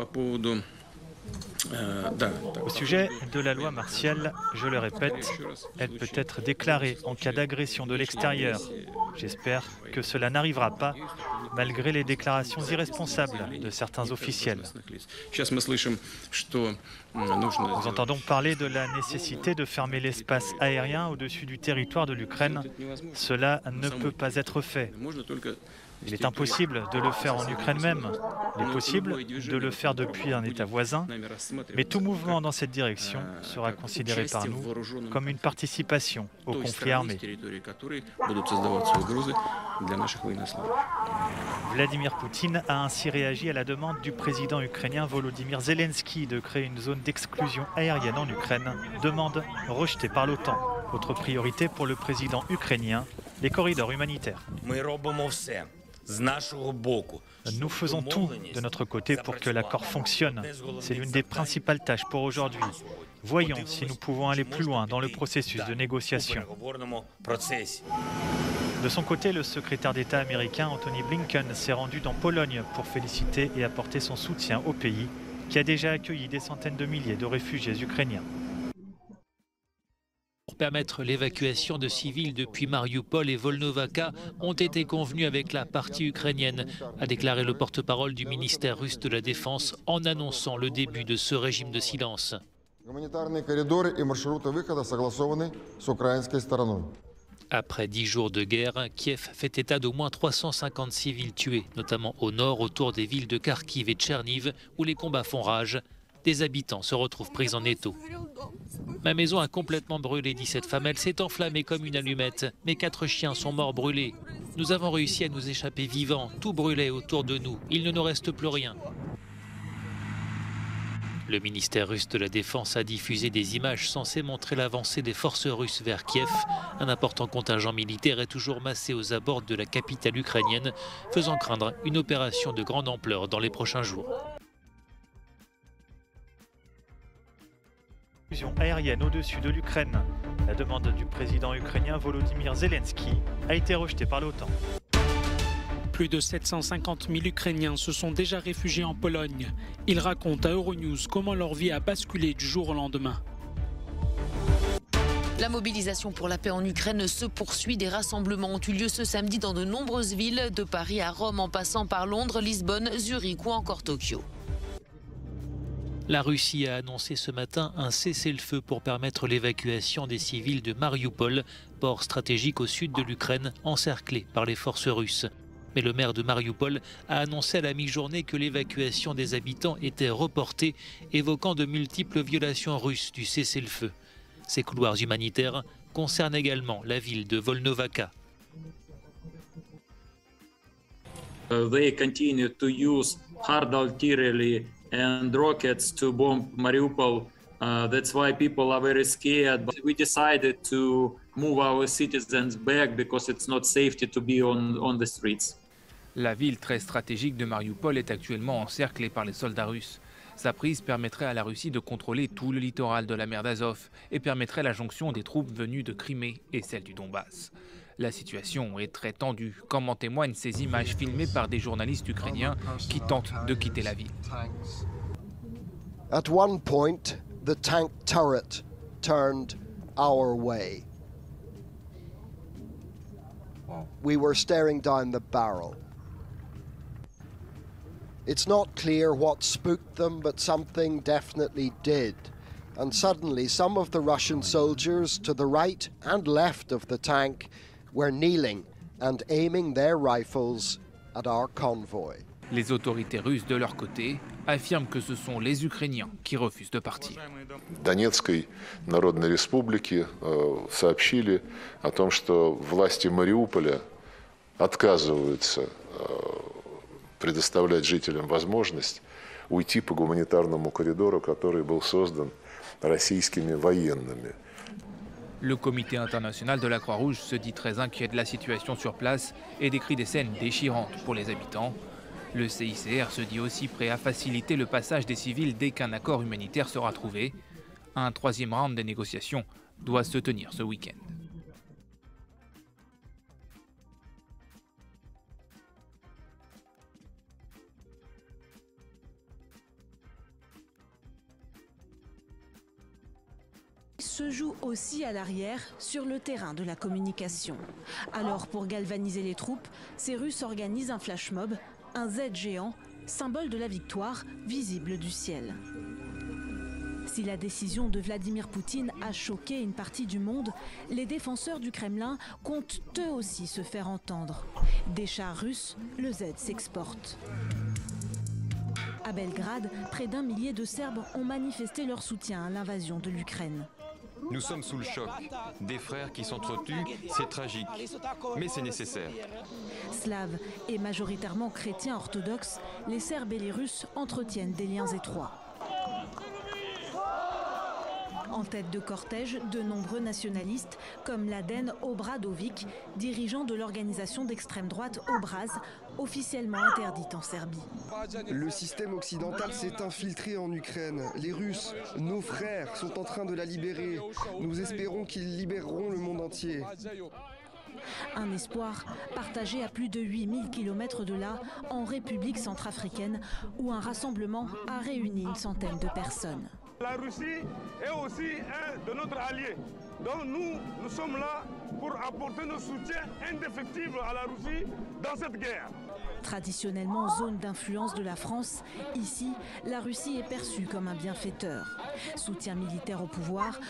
Papo do Au sujet de la loi martiale, je le répète, elle peut être déclarée en cas d'agression de l'extérieur. J'espère que cela n'arrivera pas, malgré les déclarations irresponsables de certains officiels. Nous entendons parler de la nécessité de fermer l'espace aérien au-dessus du territoire de l'Ukraine. Cela ne peut pas être fait. Il est impossible de le faire en Ukraine même. Il est possible de le faire depuis un État voisin, mais tout mouvement dans cette direction sera considéré par nous comme une participation au conflit armé. Vladimir Poutine a ainsi réagi à la demande du président ukrainien Volodymyr Zelensky de créer une zone d'exclusion aérienne en Ukraine, demande rejetée par l'OTAN. Autre priorité pour le président ukrainien, les corridors humanitaires. Nous faisons tout de notre côté pour que l'accord fonctionne. C'est l'une des principales tâches pour aujourd'hui. Voyons si nous pouvons aller plus loin dans le processus de négociation. De son côté, le secrétaire d'État américain Anthony Blinken s'est rendu dans Pologne pour féliciter et apporter son soutien au pays qui a déjà accueilli des centaines de milliers de réfugiés ukrainiens permettre l'évacuation de civils depuis Mariupol et Volnovaka ont été convenus avec la partie ukrainienne, a déclaré le porte-parole du ministère russe de la Défense en annonçant le début de ce régime de silence. Après dix jours de guerre, Kiev fait état d'au moins 350 civils tués, notamment au nord autour des villes de Kharkiv et Tcherniv, où les combats font rage. Des habitants se retrouvent pris en étau. Ma maison a complètement brûlé, dit cette femme. Elle s'est enflammée comme une allumette. Mes quatre chiens sont morts brûlés. Nous avons réussi à nous échapper vivants. Tout brûlait autour de nous. Il ne nous reste plus rien. Le ministère russe de la Défense a diffusé des images censées montrer l'avancée des forces russes vers Kiev. Un important contingent militaire est toujours massé aux abords de la capitale ukrainienne, faisant craindre une opération de grande ampleur dans les prochains jours. Aérienne au-dessus de l'Ukraine. La demande du président ukrainien Volodymyr Zelensky a été rejetée par l'OTAN. Plus de 750 000 Ukrainiens se sont déjà réfugiés en Pologne. Ils racontent à Euronews comment leur vie a basculé du jour au lendemain. La mobilisation pour la paix en Ukraine se poursuit. Des rassemblements ont eu lieu ce samedi dans de nombreuses villes, de Paris à Rome en passant par Londres, Lisbonne, Zurich ou encore Tokyo. La Russie a annoncé ce matin un cessez-le-feu pour permettre l'évacuation des civils de Mariupol, port stratégique au sud de l'Ukraine, encerclé par les forces russes. Mais le maire de Mariupol a annoncé à la mi-journée que l'évacuation des habitants était reportée, évoquant de multiples violations russes du cessez-le-feu. Ces couloirs humanitaires concernent également la ville de Volnovaka. Uh, they continue to use hard and rockets to bomb Mariupol. Uh, that's why people are very scared. But we decided to move our citizens back because it's not safety to be on, on the streets. La ville très stratégique de Mariupol est actuellement encerclée par les soldats russes. Sa prise permettrait à la Russie de contrôler tout le littoral de la mer d'Azov et permettrait la jonction des troupes venues de Crimée et celles du Donbass. La situation est très tendue, comme en témoignent ces images filmées par des journalistes ukrainiens qui tentent de quitter la ville. At one point, the tank turret turned our way. We were staring down the barrel. It's not clear what spooked them, but something definitely did. And suddenly, some of the Russian soldiers to the right and left of the tank were kneeling and aiming their rifles at our convoy. Les autorités russes, de leur côté, affirment que ce sont les Ukrainiens qui refusent de partir. Донецкой Народной Республики э, сообщили о том, что власти Мариуполя отказываются э, предоставлять жителям возможность уйти по гуманитарному коридору, который был создан российскими военными. Le comité international de la Croix-Rouge se dit très inquiet de la situation sur place et décrit des scènes déchirantes pour les habitants. Le CICR se dit aussi prêt à faciliter le passage des civils dès qu'un accord humanitaire sera trouvé. Un troisième round des négociations doit se tenir ce week-end. Se joue aussi à l'arrière, sur le terrain de la communication. Alors, pour galvaniser les troupes, ces Russes organisent un flash mob, un Z géant, symbole de la victoire, visible du ciel. Si la décision de Vladimir Poutine a choqué une partie du monde, les défenseurs du Kremlin comptent eux aussi se faire entendre. Des chars russes, le Z s'exporte. À Belgrade, près d'un millier de Serbes ont manifesté leur soutien à l'invasion de l'Ukraine. Nous sommes sous le choc. Des frères qui s'entretuent, c'est tragique. Mais c'est nécessaire. Slaves et majoritairement chrétiens orthodoxes, les Serbes et les Russes entretiennent des liens étroits. En tête de cortège, de nombreux nationalistes, comme l'Aden Obradovic, dirigeant de l'organisation d'extrême droite Obraz, officiellement interdite en Serbie. Le système occidental s'est infiltré en Ukraine. Les Russes, nos frères, sont en train de la libérer. Nous espérons qu'ils libéreront le monde entier. Un espoir partagé à plus de 8000 km de là, en République centrafricaine, où un rassemblement a réuni une centaine de personnes. La Russie est aussi un de notre allié. Donc nous, nous sommes là pour apporter nos soutiens indéfectibles à la Russie dans cette guerre. Traditionnellement zone d'influence de la France, ici, la Russie est perçue comme un bienfaiteur. Soutien militaire au pouvoir,